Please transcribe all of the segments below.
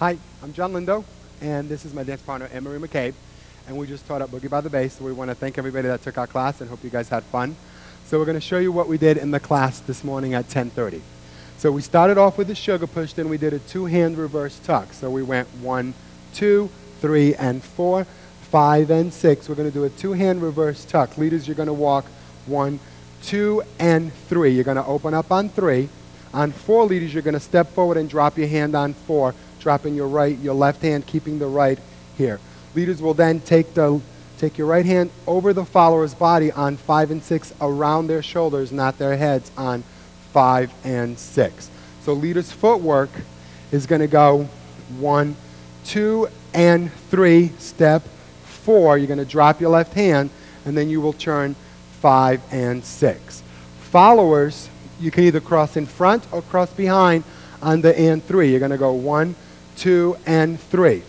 Hi, I'm John Lindo, and this is my dance partner, Anne-Marie McCabe. And we just taught at Boogie by the Bay, so we want to thank everybody that took our class and hope you guys had fun. So we're going to show you what we did in the class this morning at 10.30. So we started off with the sugar push, then we did a two-hand reverse tuck. So we went one, two, three, and four, five, and six. We're going to do a two-hand reverse tuck. Leaders, you're going to walk one, two, and three. You're going to open up on three. On four leaders, you're going to step forward and drop your hand on four, dropping your right, your left hand, keeping the right here. Leaders will then take, the, take your right hand over the follower's body on five and six around their shoulders, not their heads, on five and six. So leaders' footwork is going to go one, two, and three, step four. You're going to drop your left hand, and then you will turn five and six. Followers, you can either cross in front or cross behind on the and three. You're going to go one, two, and three.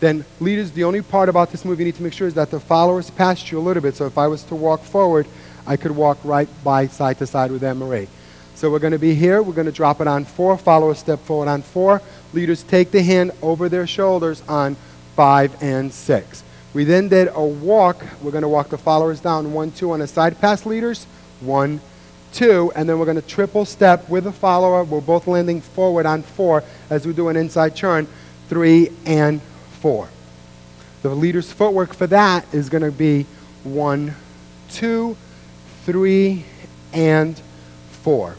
Then leaders, the only part about this move you need to make sure is that the followers passed you a little bit. So if I was to walk forward, I could walk right by side to side with Anne-Marie. So we're going to be here. We're going to drop it on four. Followers step forward on four. Leaders take the hand over their shoulders on five and six. We then did a walk. We're going to walk the followers down one, two on the side pass leaders. One, two, and then we're going to triple step with a follower. We're both landing forward on four as we do an inside turn. Three and four. The leader's footwork for that is going to be one, two, three, and four.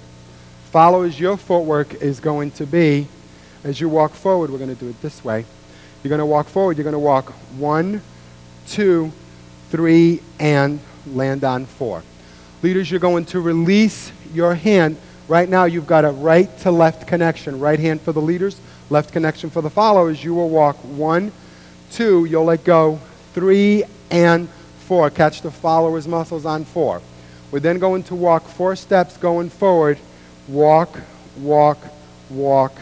Followers, your footwork is going to be, as you walk forward, we're going to do it this way. You're going to walk forward. You're going to walk one, two, three, and land on four. Leaders, you're going to release your hand. Right now, you've got a right to left connection. Right hand for the leaders, left connection for the followers. You will walk one, two, you'll let go, three, and four. Catch the follower's muscles on four. We're then going to walk four steps going forward. Walk, walk, walk,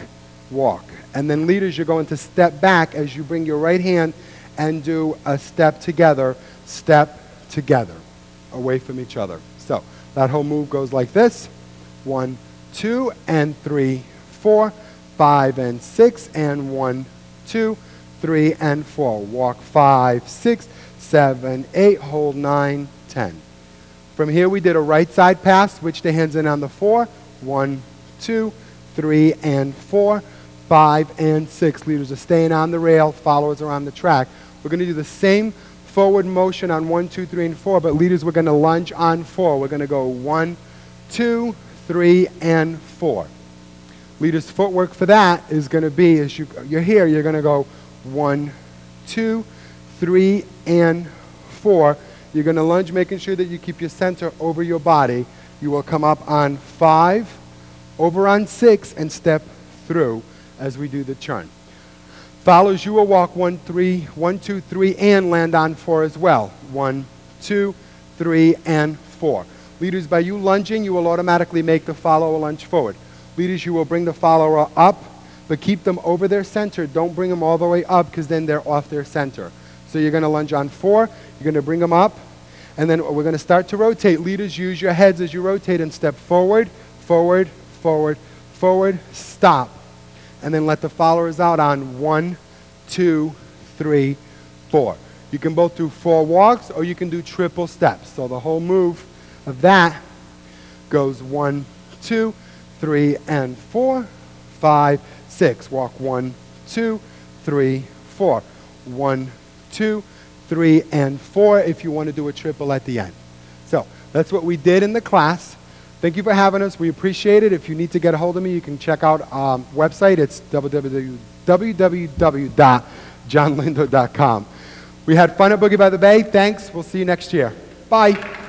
walk. And then, leaders, you're going to step back as you bring your right hand and do a step together, step together, away from each other. So that whole move goes like this one, two, and three, four, five, and six, and one, two, three, and four. Walk five, six, seven, eight, hold nine, ten. From here, we did a right side pass, switch the hands in on the four. One, two, three, and four, five, and six. Leaders are staying on the rail, followers are on the track. We're going to do the same forward motion on one, two, three, and four, but leaders, we're going to lunge on four. We're going to go one, two, three, and four. Leaders' footwork for that is going to be, as you, you're here, you're going to go one, two, three, and four. You're going to lunge, making sure that you keep your center over your body. You will come up on five, over on six, and step through as we do the turn. Follows, you will walk one, three, one, two, three, and land on four as well. One, two, three, and four. Leaders, by you lunging, you will automatically make the follower lunge forward. Leaders, you will bring the follower up, but keep them over their center. Don't bring them all the way up because then they're off their center. So you're going to lunge on four. You're going to bring them up, and then we're going to start to rotate. Leaders, use your heads as you rotate and step forward, forward, forward, forward, stop and then let the followers out on one, two, three, four. You can both do four walks or you can do triple steps. So the whole move of that goes one, two, three, and four, five, six. Walk one, two, three, four. One, two, three, and four if you want to do a triple at the end. So that's what we did in the class. Thank you for having us. We appreciate it. If you need to get a hold of me, you can check out our um, website. It's www.johnlindo.com. We had fun at Boogie by the Bay. Thanks. We'll see you next year. Bye.